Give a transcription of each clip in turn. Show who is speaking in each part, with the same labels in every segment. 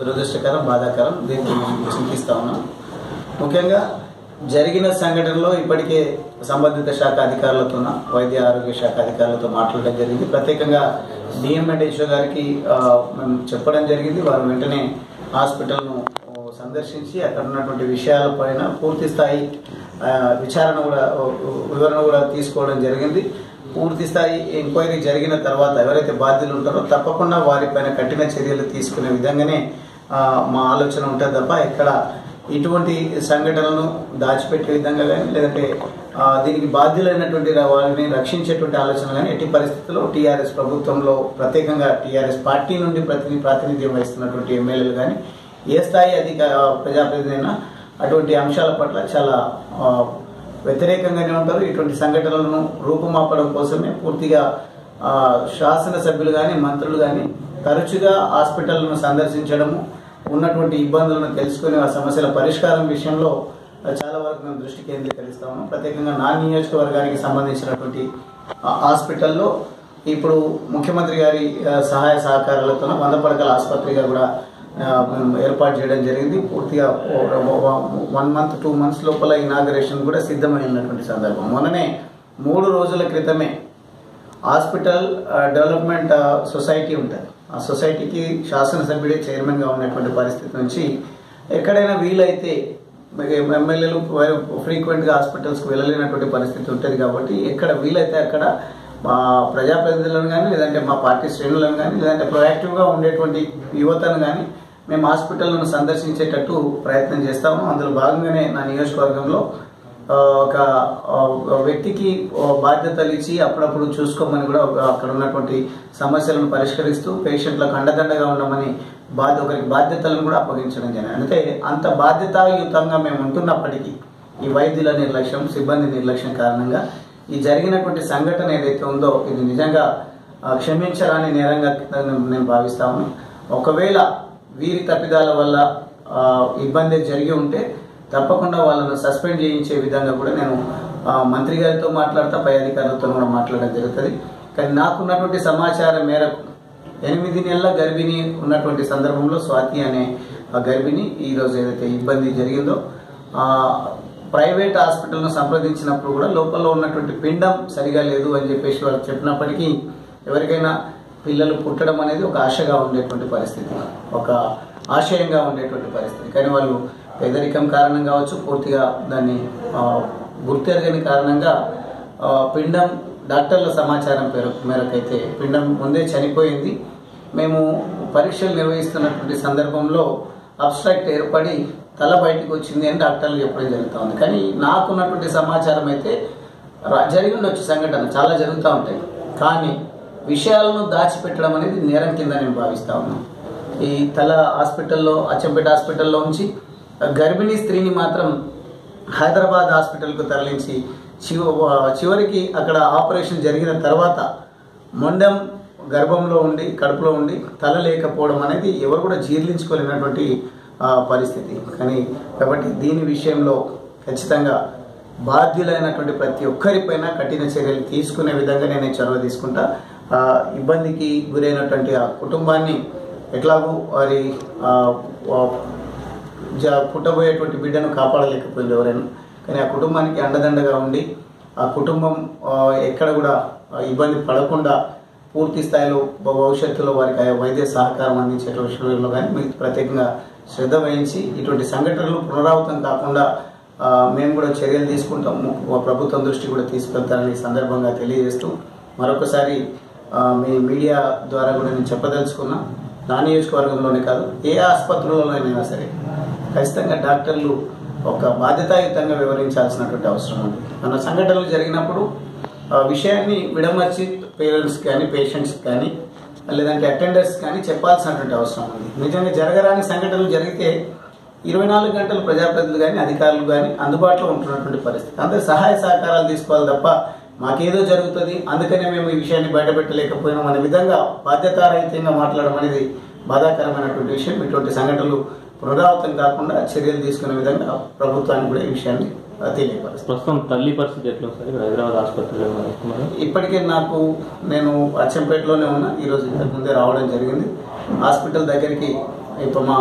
Speaker 1: దురదృష్టకరం బాధాకరం. దీనికి చింతిస్తా ఉన్నాం ముఖ్యంగా జరిగిన సంఘటనలో ఇప్పటికే సంబంధిత శాఖ అధికారులతో వైద్య ఆరోగ్య శాఖ అధికారులతో మాట్లాడడం జరిగింది. ప్రత్యేకంగా డిఎంఎండేశ్వర గారికి మేము చెప్పడం జరిగింది. వారు వెంటనే హాస్పిటల్ను సందర్శించి అక్కడ ఉన్నటువంటి విషయాలపైన పూర్తి స్థాయి విచారణ కూడా వివరణ కూడా తీసుకోవడం జరిగింది. పూర్తి స్థాయి ఎంక్వైరీ జరిగిన తర్వాత ఎవరైతే బాధ్యులు ఉంటారో తప్పకుండా వారిపైన కఠిన చర్యలు తీసుకునే విధంగానే మా ఆలోచన ఉంటుంది తప్ప ఎక్కడ ఇటువంటి సంఘటనలను దాచిపెట్టే విధంగా కానీ లేదంటే దీనికి బాధ్యులైనటువంటి వారిని రక్షించేటువంటి ఆలోచన కానీ ఎట్టి పరిస్థితుల్లో టీఆర్ఎస్ ప్రభుత్వంలో ప్రత్యేకంగా టీఆర్ఎస్ పార్టీ నుండి ప్రతిని ప్రాతినిధ్యం వహిస్తున్నటువంటి ఎమ్మెల్యేలు కానీ ఏ స్థాయి అధిక ప్రజాప్రతినిధి అయినా అటువంటి అంశాల పట్ల చాలా వ్యతిరేకంగానే ఉంటారు. ఇటువంటి సంఘటనలను రూపుమాపడం కోసమే పూర్తిగా శాసనసభ్యులు కానీ మంత్రులు కానీ తరచుగా హాస్పిటల్ను సందర్శించడము ఉన్నటువంటి ఇబ్బందులను తెలుసుకుని ఆ సమస్యల పరిష్కారం విషయంలో చాలా వరకు మేము దృష్టి కేంద్రీకరిస్తాము. ప్రత్యేకంగా నా నియోజకవర్గానికి సంబంధించినటువంటి హాస్పిటల్లో ఇప్పుడు ముఖ్యమంత్రి గారి సహాయ సహకారాలతో వంద పడకల ఆసుపత్రిగా కూడా ఏర్పాటు చేయడం జరిగింది. పూర్తిగా వన్ మంత్ టూ మంత్స్ లోపల ఇనాగరేషన్ కూడా సిద్ధమైనటువంటి సందర్భం. మొన్ననే మూడు రోజుల క్రితమే హాస్పిటల్ డెవలప్మెంట్ సొసైటీ ఉంటుంది. సొసైటీకి శాసనసభ్యుడే చైర్మన్గా ఉన్నటువంటి పరిస్థితి నుంచి ఎక్కడైనా వీలైతే ఎమ్మెల్యేలు ఫ్రీక్వెంట్గా హాస్పిటల్స్కి వెళ్ళలేనటువంటి పరిస్థితి ఉంటుంది కాబట్టి ఎక్కడ వీలైతే అక్కడ మా ప్రజాప్రతినిధులను కానీ లేదంటే మా పార్టీ శ్రేణులను కానీ లేదంటే ప్రొయాక్టివ్గా ఉండేటువంటి యువతను కానీ మేము హాస్పిటల్ను సందర్శించేటట్టు ప్రయత్నం చేస్తాము. అందులో భాగంగానే నా నియోజకవర్గంలో ఒక వ్యక్తికి బాధ్యతలు ఇచ్చి అప్పుడప్పుడు చూసుకోమని కూడా ఒక అక్కడ ఉన్నటువంటి సమస్యలను పరిష్కరిస్తూ పేషెంట్లకు అండదండగా ఉండమని బాధ్య ఒకరికి బాధ్యతలను కూడా అప్పగించడం జరిగింది. అంటే అంత బాధ్యతాయుతంగా మేము ఉంటున్నప్పటికీ ఈ వైద్యుల నిర్లక్ష్యం సిబ్బంది నిర్లక్ష్యం కారణంగా ఈ జరిగినటువంటి సంఘటన ఏదైతే ఉందో ఇది నిజంగా క్షమించరాని నేరంగా నేను- భావిస్తాము భావిస్తాను ఒకవేళ వీరి తప్పిదాల వల్ల ఇబ్బంది జరిగి ఉంటే తప్పకుండా వాళ్ళను సస్పెండ్ చేయించే విధంగా కూడా నేను మంత్రి గారితో మాట్లాడతా పై అధికారులతో కూడా మాట్లాడడం జరుగుతుంది. కానీ నాకున్నటువంటి సమాచారం మేరకు ఎనిమిది నెలల గర్భిణి ఉన్నటువంటి సందర్భంలో స్వాతి అనే ఆ గర్భిణి ఈరోజు ఏదైతే ఇబ్బంది జరిగిందో ప్రైవేట్ హాస్పిటల్ను సంప్రదించినప్పుడు కూడా లోపల ఉన్నటువంటి పిండం సరిగా లేదు అని చెప్పేసి వాళ్ళు చెప్పినప్పటికీ ఎవరికైనా పిల్లలు పుట్టడం అనేది ఒక ఆశగా ఉండేటువంటి పరిస్థితి. ఒక ఆశయంగా ఉండేటువంటి పరిస్థితి. కానీ వాళ్ళు పేదరికం కారణం కావచ్చు పూర్తిగా దాన్ని గుర్తెరగని కారణంగా పిండం డాక్టర్ల సమాచారం పేరు మేరకైతే పిండం ముందే చనిపోయింది. మేము పరీక్షలు నిర్వహిస్తున్నటువంటి సందర్భంలో అబ్స్ట్రాక్ట్ ఏర్పడి తల బయటకు వచ్చింది అని డాక్టర్లు చెప్పడం జరుగుతూ ఉంది కానీ నాకున్నటువంటి సమాచారం అయితే జరిగి ఉండొచ్చు సంఘటన చాలా జరుగుతూ ఉంటాయి. కానీ విషయాలను దాచిపెట్టడం అనేది నేరం కింద నేను భావిస్తూ ఉన్నాను. ఈ తల హాస్పిటల్లో అచ్చంపేట హాస్పిటల్లో ఉంచి గర్భిణీ స్త్రీని మాత్రం హైదరాబాద్ హాస్పిటల్కు తరలించి చివ చివరికి అక్కడ ఆపరేషన్ జరిగిన తర్వాత మొండెం గర్భంలో ఉండి కడుపులో ఉండి తల లేకపోవడం అనేది ఎవరు కూడా జీర్ణించుకోలేనటువంటి పరిస్థితి. కానీ కాబట్టి దీని విషయంలో ఖచ్చితంగా బాధ్యులైనటువంటి ప్రతి ఒక్కరిపైన కఠిన చర్యలు తీసుకునే విధంగా నేను చొరవ తీసుకుంటా. ఇబ్బందికి గురైనటువంటి ఆ కుటుంబాన్ని ఎట్లాగూ వారి జ- పుట్టబోయేటువంటి బిడ్డను కాపాడలేకపోయింది ఎవరైనా. కానీ ఆ కుటుంబానికి అండదండగా ఉండి ఆ కుటుంబం ఎక్కడ కూడా ఇబ్బంది పడకుండా పూర్తి స్థాయిలో భవిష్యత్తులో వారికి ఆ వైద్య సహకారం అందించే విషయంలో కానీ మీకు ప్రత్యేకంగా శ్రద్ధ వహించి ఇటువంటి సంఘటనలు పునరావృతం కాకుండా మేము కూడా చర్యలు తీసుకుంటాము ప్రభుత్వం దృష్టి కూడా తీసుకెళ్తారని సందర్భంగా తెలియజేస్తూ మరొకసారి మీ మీడియా ద్వారా కూడా నేను చెప్పదలుచుకున్నా. నా నియోజకవర్గంలోనే కాదు ఏ ఆసుపత్రులలోనైనా సరే ఖచ్చితంగా డాక్టర్లు ఒక బాధ్యతాయుతంగా వివరించాల్సినటువంటి అవసరం ఉంది. మన సంఘటనలు జరిగినప్పుడు విషయాన్ని విడమర్చి పేరెంట్స్ కానీ పేషెంట్స్ కానీ లేదంటే అటెండర్స్ కానీ చెప్పాల్సినటువంటి అవసరం ఉంది. నిజంగా జరగరాని సంఘటనలు జరిగితే ఇరవై నాలుగు గంటలు ప్రజాప్రతినిధులు కానీ అధికారులు కానీ అందుబాటులో ఉంటున్నటువంటి పరిస్థితి. అందరూ సహాయ సహకారాలు తీసుకోవాలి తప్ప మాకేదో జరుగుతుంది. అందుకనే మేము ఈ విషయాన్ని బయటపెట్టలేకపోయినాం అనే విధంగా బాధ్యతారహితంగా మాట్లాడడం అనేది బాధాకరమైనటువంటి విషయం. ఇటువంటి సంఘటనలు పునరావృతం కాకుండా చర్యలు తీసుకునే విధంగా ప్రభుత్వానికి కూడా ఈ విషయాన్ని
Speaker 2: ప్రస్తుతం తల్లి పరిస్థితి ఎట్లా ఉంది సార్? ఇక్కడ హైదరాబాద్ ఆసుపత్రిలో?
Speaker 1: ఇప్పటికే నాకు నేను అచ్చంపేటలోనే ఉన్నా. ఈరోజు ఇంతకు ముందే రావడం జరిగింది. హాస్పిటల్ దగ్గరికి ఇప్పుడు మా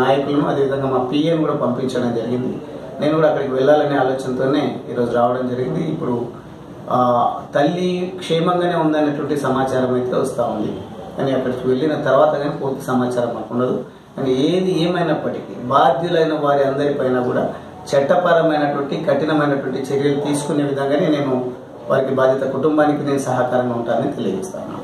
Speaker 1: నాయకులను అదేవిధంగా మా పిఎన్ కూడా పంపించడం జరిగింది. నేను కూడా అక్కడికి వెళ్ళాలనే ఆలోచనతోనే ఈరోజు రావడం జరిగింది. ఇప్పుడు తల్లి క్షేమంగానే ఉందనేటువంటి సమాచారం అయితే వస్తూ ఉంది. కానీ అక్కడికి వెళ్ళిన తర్వాత కానీ పూర్తి సమాచారం మాకు ఉండదు. కానీ ఏది ఏమైనప్పటికీ బాధ్యులైన వారి అందరిపైన కూడా చట్టపరమైనటువంటి కఠినమైనటువంటి చర్యలు తీసుకునే విధంగానే నేను వారికి బాధ్యత కుటుంబానికి నేను సహకారంగా ఉంటానని తెలియజేస్తాను